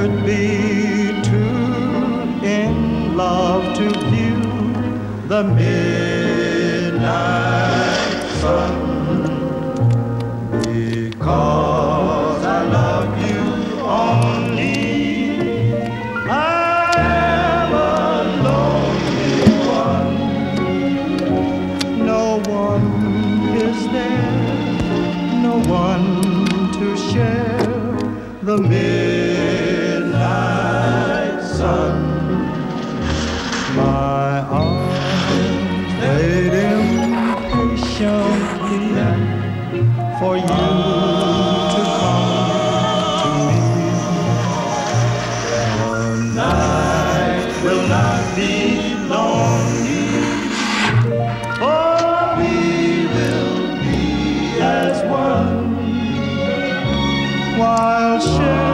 should be too in love to view the midnight sun because I love you only. I'm a lonely one. No one is there, no one to share the midnight. for you to come to me. Night will not be lonely, we will be as one while sharing.